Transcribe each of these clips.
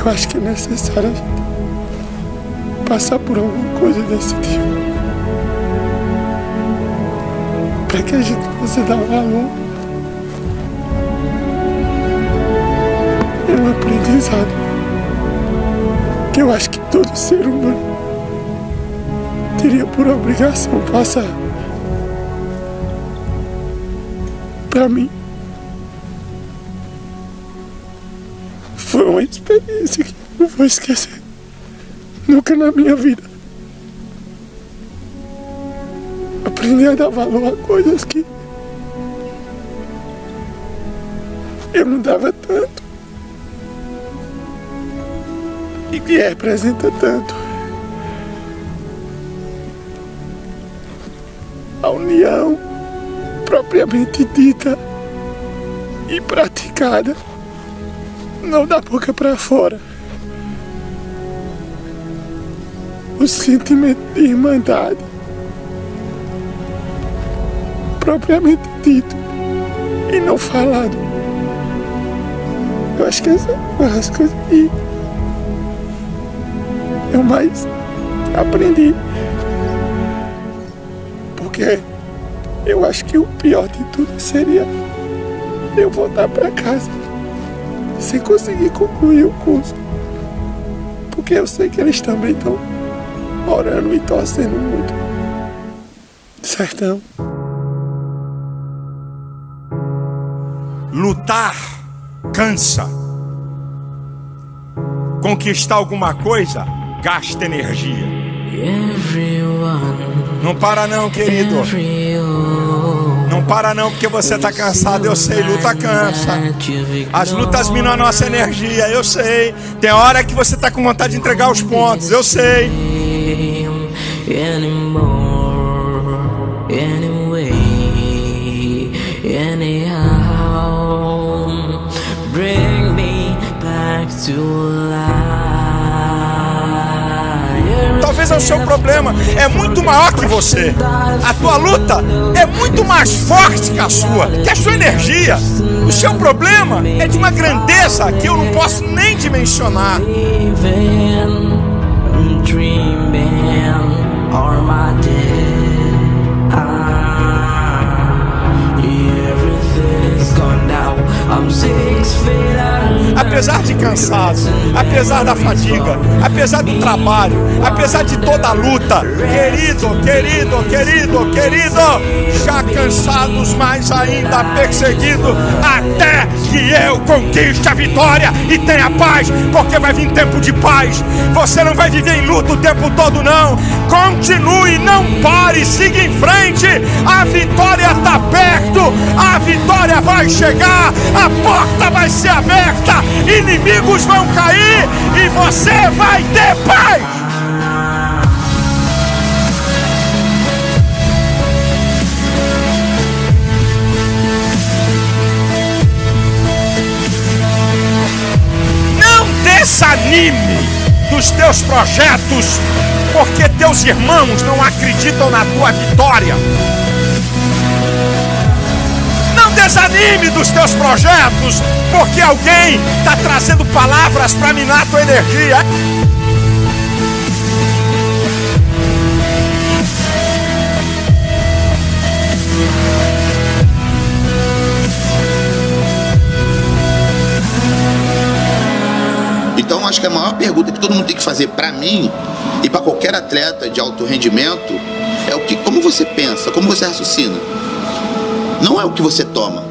eu acho que é necessário a gente passar por alguma coisa desse tipo. Para que a gente possa dar valor. É um aprendizado que eu acho que todo ser humano teria por obrigação passar. Para mim, foi uma experiência que não vou esquecer nunca na minha vida. Aprendi a dar valor a coisas que eu não dava tanto e que representa tanto. A união propriamente dita e praticada, não da boca para fora. O sentimento de irmandade, propriamente dito e não falado. Eu acho que essa é coisas que eu mais aprendi. Porque eu acho que o pior de tudo seria eu voltar para casa sem conseguir concluir o curso. Porque eu sei que eles também estão orando e torcendo muito. Sertão. Lutar cansa. Conquistar alguma coisa gasta energia. Não para não, querido. Para não, porque você tá cansado, eu sei, luta cansa. As lutas minam a nossa energia, eu sei. Tem hora que você tá com vontade de entregar os pontos, eu sei. Bring me back to Talvez é o seu problema é muito maior que você. A tua luta é muito mais forte que a sua, que a sua energia. O seu problema é de uma grandeza que eu não posso nem dimensionar. Apesar de cansado, apesar da fadiga, apesar do trabalho, apesar de toda a luta, querido, querido, querido, querido, já cansados, mas ainda perseguido, até que eu conquiste a vitória e tenha paz, porque vai vir tempo de paz. Você não vai viver em luta o tempo todo, não. Continue, não pare, siga em frente. A vitória está perto, a vitória vai chegar, a porta vai ser aberta, inimigos vão cair e você vai ter paz. Desanime dos teus projetos, porque teus irmãos não acreditam na tua vitória. Não desanime dos teus projetos, porque alguém está trazendo palavras para minar a tua energia. Acho que a maior pergunta que todo mundo tem que fazer para mim e para qualquer atleta de alto rendimento é o que, como você pensa, como você raciocina. Não é o que você toma.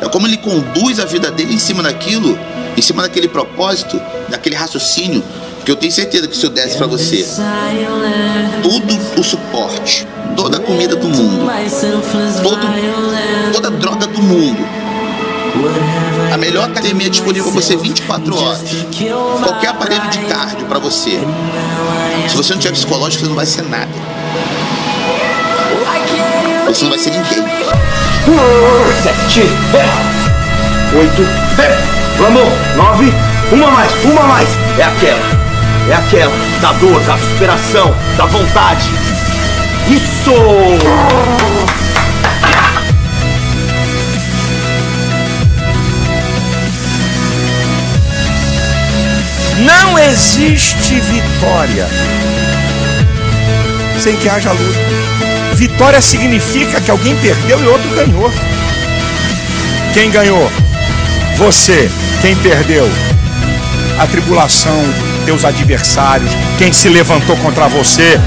É como ele conduz a vida dele em cima daquilo, em cima daquele propósito, daquele raciocínio, que eu tenho certeza que se eu desse para você todo o suporte, toda a comida do mundo, todo, toda a droga do mundo, a melhor academia disponível para você 24 horas, qualquer aparelho de cardio para você, se você não tiver psicológico, você não vai ser nada. Você não vai ser ninguém. Sete, oito, vamos, nove, uma mais, uma mais. É aquela, é aquela da dor, da superação, da vontade. Isso! Existe vitória sem que haja luta. Vitória significa que alguém perdeu e outro ganhou. Quem ganhou? Você. Quem perdeu? A tribulação, teus adversários, quem se levantou contra você.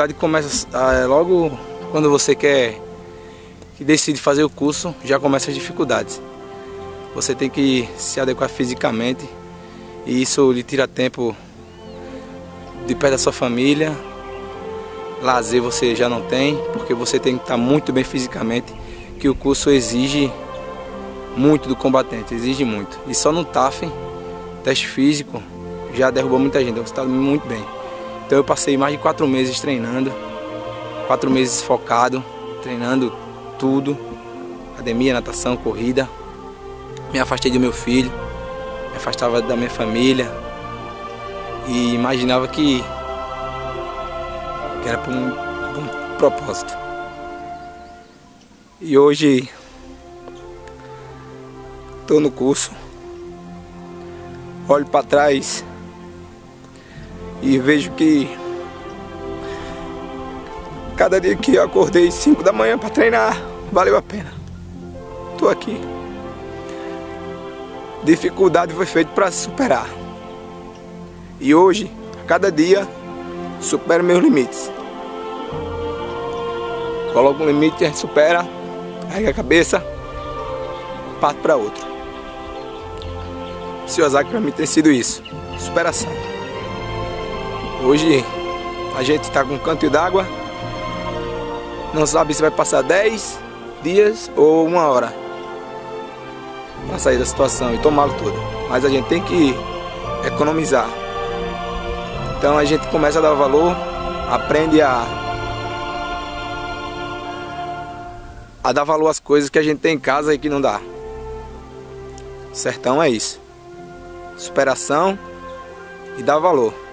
Dificuldade começa ah, logo quando você quer que decide fazer o curso, já começa as dificuldades. Você tem que se adequar fisicamente e isso lhe tira tempo de perto da sua família. Lazer você já não tem, porque você tem que estar muito bem fisicamente, que o curso exige muito do combatente, exige muito. E só no TAF, teste físico, já derrubou muita gente, então você está muito bem. Então eu passei mais de quatro meses treinando, quatro meses focado, treinando tudo, academia, natação, corrida. Me afastei do meu filho, me afastava da minha família e imaginava que, que era por um, por um propósito. E hoje estou no curso, olho para trás e vejo que cada dia que eu acordei 5 da manhã para treinar, valeu a pena. Tô aqui. Dificuldade foi feita para superar. E hoje, a cada dia, supero meus limites. Coloco um limite, supera, carrega a cabeça, parte para outro. Seu Ozaki para mim tem sido isso, superação. Hoje a gente está com um canto d'água, não sabe se vai passar 10 dias ou uma hora para sair da situação e tomá-lo tudo. Mas a gente tem que economizar. Então a gente começa a dar valor, aprende a a dar valor às coisas que a gente tem em casa e que não dá. Sertão é isso. Superação e dar valor.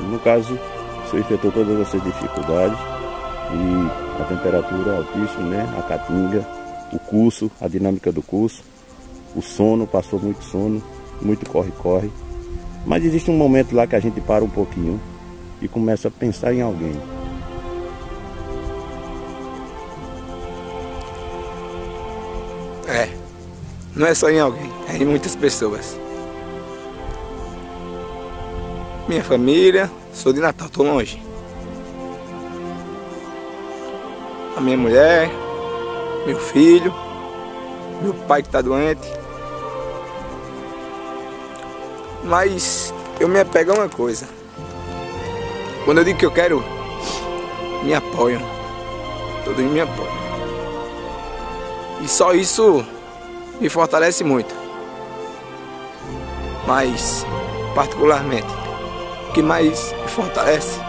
No caso, você enfrentou todas essas dificuldades e a temperatura altíssima, né? A caatinga, o curso, a dinâmica do curso, o sono, passou muito sono, muito corre-corre. Mas existe um momento lá que a gente para um pouquinho e começa a pensar em alguém. É. Não é só em alguém, é em muitas pessoas. Minha família, sou de Natal, tô longe. A minha mulher, meu filho, meu pai que tá doente. Mas eu me apego a uma coisa. Quando eu digo que eu quero, me apoiam. Todos me apoiam. E só isso me fortalece muito. Mas, particularmente, que mais me fortalece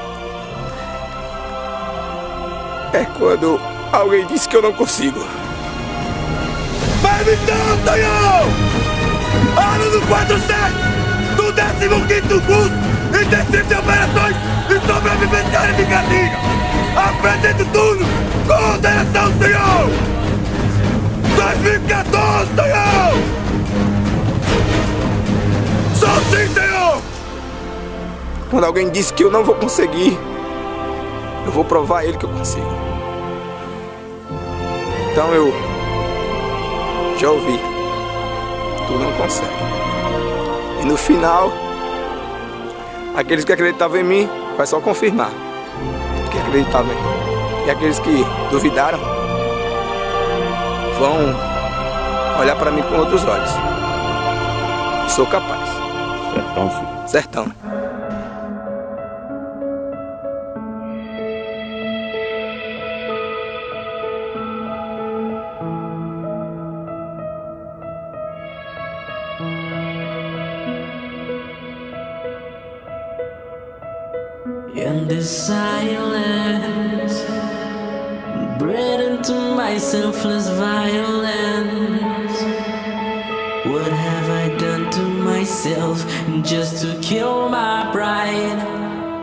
é quando alguém diz que eu não consigo. Vai então, do 47 do 15 curso intensivo de operações e sobrevivência unificativa. Apresento tudo com direção, senhor! 2014, senhor! Só sim, senhor! Quando alguém diz que eu não vou conseguir, Eu vou provar a ele que eu consigo. Então eu já ouvi. Tu não consegue. E no final, aqueles que acreditavam em mim, vai só confirmar que acreditavam em mim. E aqueles que duvidaram, vão olhar para mim com outros olhos. Sou capaz. Sertão, sim. Sertão. In this silence, bred into my selfless violence. What have I done to myself just to kill my pride?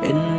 And